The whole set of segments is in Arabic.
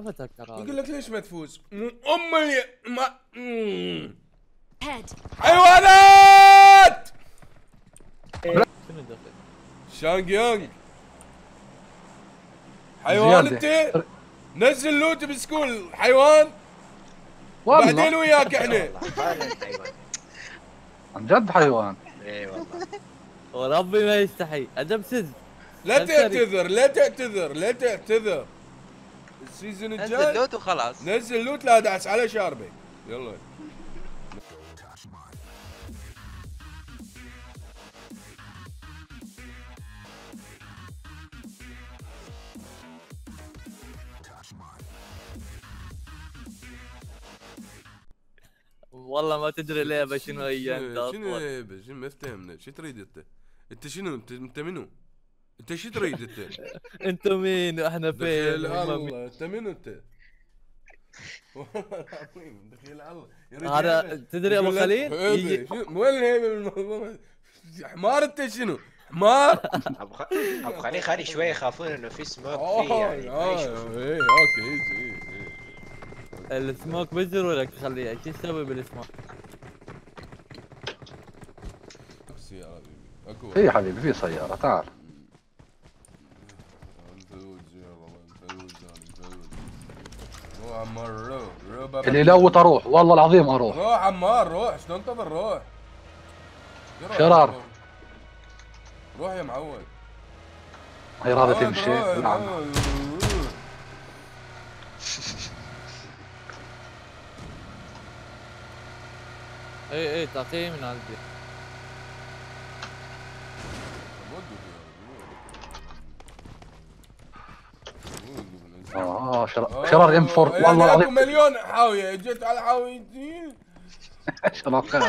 فتكر هذا. يقول لك ليش ما تفوز؟ ام. ما. حيوانات شنو دخل؟ شانج يونغ. حيوان. انت نزل لوت بسكول. حيوان؟ بعدين والله وياك إحنا. عن جد حيوان. اي والله. وربي ما يستحي. ادب سز لا. تعتذر لا تعتذر لا تعتذر. السيزون نزل الجاي؟ لوت وخلاص. نزل لوت لا دعس على شاربه يلا. والله ما تدري ليه شنو هي أنت شنو شنو ما فهمنا؟ شو تريد أنت؟ أنت شنو؟ انت أنت منو؟ انت شو تريد انت؟ انت مين؟ إحنا فين؟ الله. انت مين انت؟ والله العظيم دخيل الله. هذا تدري أبو خليل؟ وين الهيبه من الموضوع؟ حمار انت شنو؟ حمار؟ أبو خليل خلي شوية يخافون إنه في سموك فيه آه، يعني آه، إيه، أوكي ايزي السموك بزر ولا تخليه شو تسوي بالسموك؟ اي حبيبي في سيارة تعال. روح. اللي يلوت أروح والله العظيم أروح. روح عمار روح إيش تنتظر روح شرار. روح يا معود. هي راضية روح، تمشي نعم. اي اي تعطيه من عندي. شرار. شرار ام 4 يعني والله العظيم. مليون حاوية جيت على حاويتي شرار خير.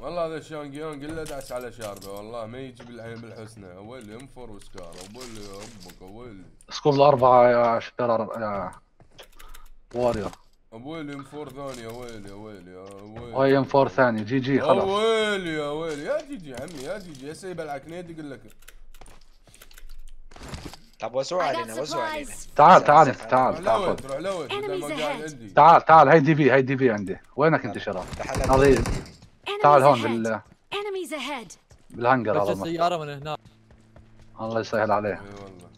والله هذا شانج يونج الا داس على شاربه. والله ما يجي بالعين بالحسنى. أول انفر وسكار. اول أمك اول سكور الأربعة يا شرار يا واريو ابويلي ام 4 ثاني يا ويلي يا ويلي يا ويلي واي ام 4 ثاني. جي جي يا خلاص ويلي يا ويلي يا جيجي عمي يا جيجي هسه يبلع كنيد يقول لك. طب وزعوا علينا وزعوا علينا. تعال تعال تعال تعال. روح لوت تعال تعال. هاي دي بي هاي دي بي عندي. وينك أنت تعال هذا تعال هون. بال. بالهنجر هذا. السيارة من هناك. الله يسهل عليه. إي والله.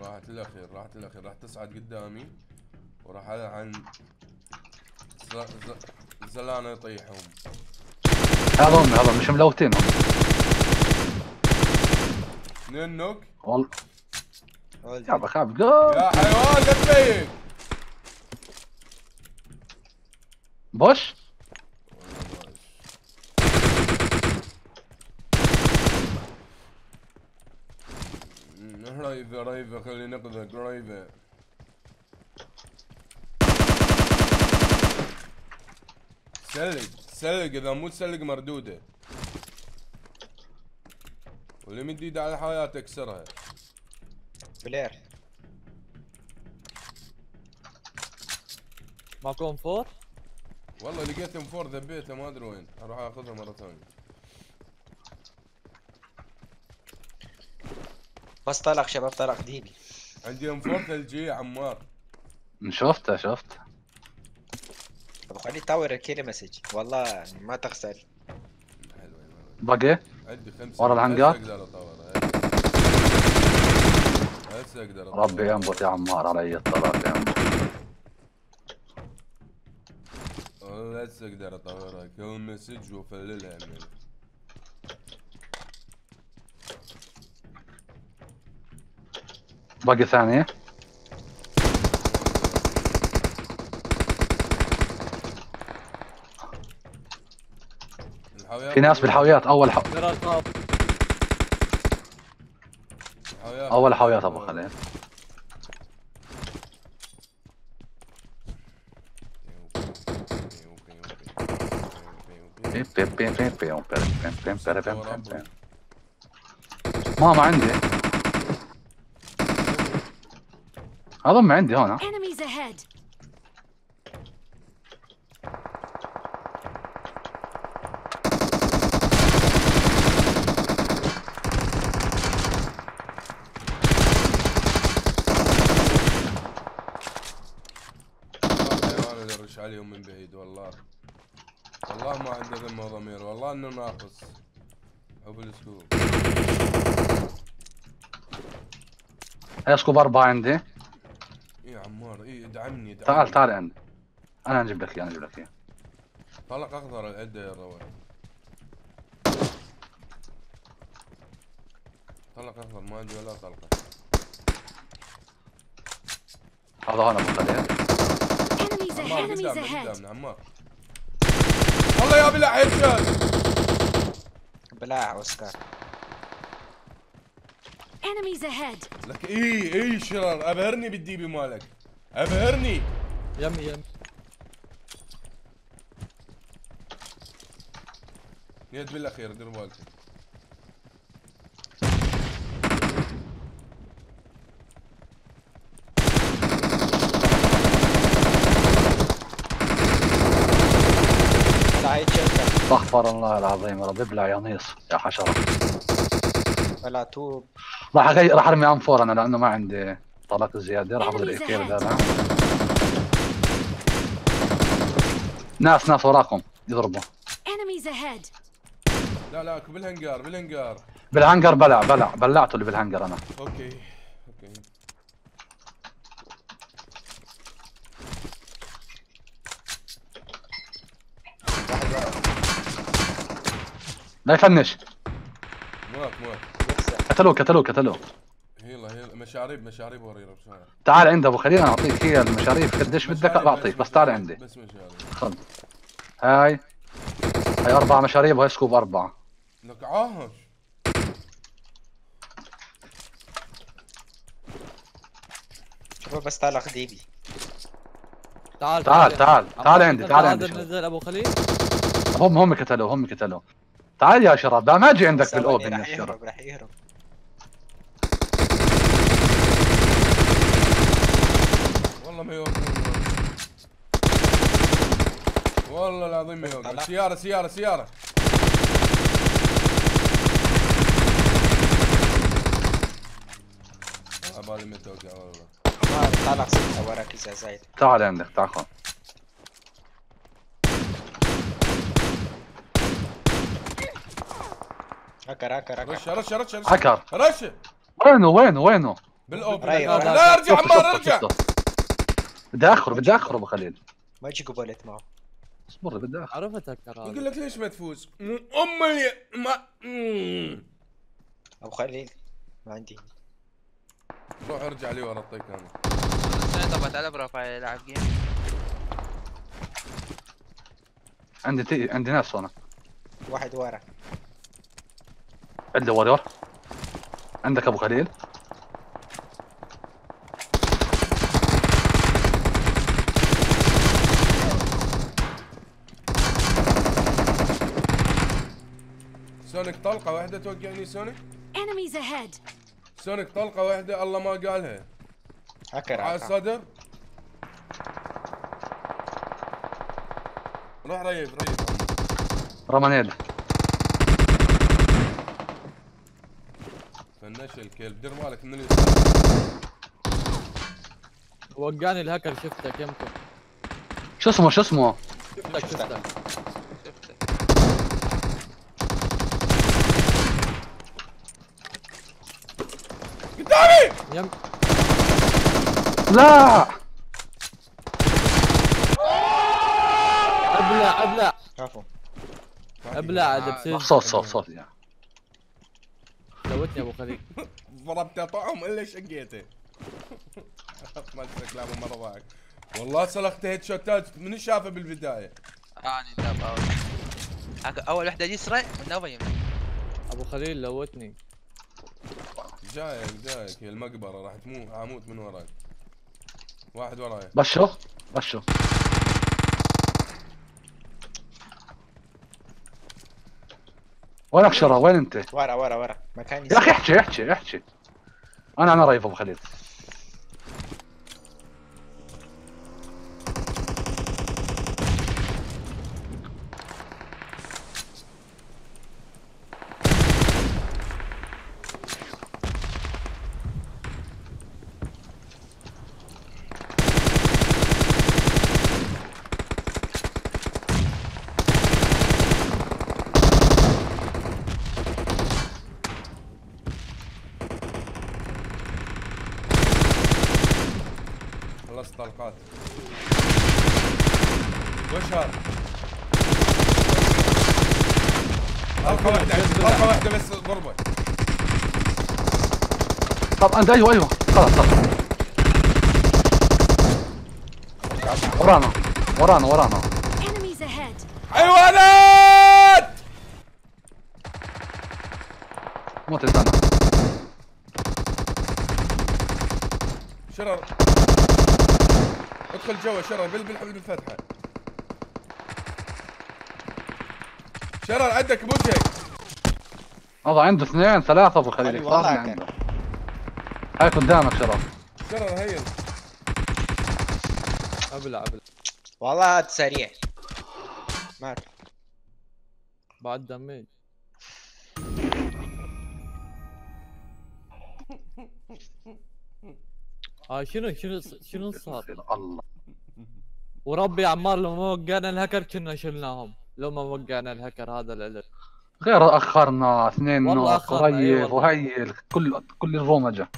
راحت الأخير راحت الأخير راح تصعد قدامي وراح على عن. زلانة يطيحهم هذول هذول مش ملوتين اثنين نوك؟ والله. يا بخاف يا حيوان لا تبين بوش. ريفه ريفه خلي نقذك ريفه سلق سلق إذا مو تسلق مردودة. واللي مد ايده على الحياة تكسرها بلير. معكم فور والله لقيت ام فور ذبيته ما أدري وين. أروح أخذها مرة ثانية. بس طلق شباب طلق ديبي عندي ام فور ثلجيه عمار. شفته شفت. ابو خليل طور الكيلي مسج. والله ما تخسر بقي عندي خمسه ورا الهنجر؟ هسه أقدر اطورها هسه. أقدر اطورها ربي ينبت يا عمار علي الطلاق ينبت والله هسه أقدر اطورها كون مسج وافللها من باقي ثانية في ناس بالحاويات أول حو... أول حاويات أبو خليل بيم بيم بيم بيم بيم بيم بيم بيم بيم بيم بيم. ماما عندي اضم عندي هون ها عليهم من بعيد والله. والله ما عنده ذمه وضمير والله إنه ناقص. أبو الاسكوب هاي أربعة عندي. اي إيه عمار اي ادعمني ادعمني. تعال تعال عندي أنا أجيب لك إياه أنا أجيب لك إياه. طلق أخضر العدة يا رواد طلق أخضر ما عندي ولا طلقة. هذا هون ابو خليل Enemies. عمار Enemies قدامنا ahead. قدامنا عمار. الله يا بلا headshot بلاع أوسكار. Enemies ahead. لك إي إي شرر أبهرني بال DP مالك. أبهرني. يمي يمي. يد بالأخير دير بالك استغفر الله العظيم رب ابلع يا نيص يا حشرة. بلاع توب. راح اغير راح أرمي انفور أنا لأنه ما عندي طلق زيادة. راح اخذ الاكير ده ناس ناس وراكم. يضربوا. Enemies ahead. لا لا بالهنجار بالهنجار. بالهنجر بلع بلع بلعته اللي بالهنجر أنا. أوكي أوكي. لا يفنش. موت موت. يكسر قتلوه قتلوه قتلوه يلا يلا مشاريب مشاريب ورينا بسرعة تعال عند أبو خليل أنا أعطيك هي المشاريف قديش بدك؟ مشاريب. بعطيك بس تعال مشاريب، عندي. بس مشاريب. خذ هاي. هاي أربع مشاريب وهي سكوب أربعة. لك عاهش. شوفوا بس طلق ديبي تعال تعال تعال. تعال. بقول عندي تعال عندي. نزل أبو خليل. هم هم قتلوه هم قتلوه تعال يا شراب ما أجي عندك بالأوبن يا راح شراب. يهرب راح يهرب. والله ما يوقف. والله العظيم ما يوقف. سيارة سيارة سيارة. عبالي ما توقع والله. ستة وراك يا زايد. تعال عندك تعال خذ هكر هكر رش هكر رش رش رش. عكر رش. وينه وينه وينه؟ بالاوبن. لا ارجع عمار شفته ارجع. شفته بدي اخره بدي اخره ابو خليل. ما يجي قبلت معه. اصبر بدي اخره عرفتك ترى يقول لك ليش ما تفوز؟ م- ام اللي ما. أبو خليل ما عندي. روح ارجع لي ورا أعطيك أنا. طب تعال برافع يلعب جيم عندي تي... عندي ناس هنا. واحد ورا. عندي واريور عندك أبو خليل؟ سونيك طلقة واحدة توقعني سونيك؟ Enemies ahead. سونيك طلقة واحدة الله ما قالها. هكر على الصدر. روح ريب ريب رمانيل فنش الكلب. دير بالك من اليسار. وقعني الهاكر شفتك يمكن شو اسمه شو اسمه؟ شفتك شفتك شفته قدامي يم لا! أبلع أبلع. كفو. أبلع عاد صوت صوت صوت. يا لوتني أبو خليل. ضربته طعم إلا شقيته. مسك لعبه مرة ضاعك والله سلخت هيد شوتات من شافه بالبداية؟ اني تاب أول. وحدة يسرع من أول يمين. أبو خليل لوتني. جايك جايك. هي المقبرة راح تموت أموت من وراك. واحد وراي. بشو بشو وينك شرا وين أنت؟ ورا ورا ورا. مكان يا أخي احكي احكي احكي. أنا أنا ابو خليل. طلقات. وش هذا؟ طلقة واحدة عندي طلقة واحدة بس ضربة طب أنت أيوه أيوه. خلاص خلاص. ورانا ورانا ورانا! حيوانات موت أنا! شرر ادخل جوا شرر بلبل حبل بالفتحة شرر عندك بوجه والله عنده اثنين ثلاثة أبو خليل. خلي صار والله عنده. هاي قدامك شرف شرر هين أبلع أبلع. والله هذا سريع. مات بعد دمج آه شنو شنو شنو صار؟ الله وربي عمار لو ما وقعنا الهكر كنا شلناهم لو ما وقعنا الهكر هذا العلم غير أخرنا اثنين والله. وهيل كل كل الروم اجا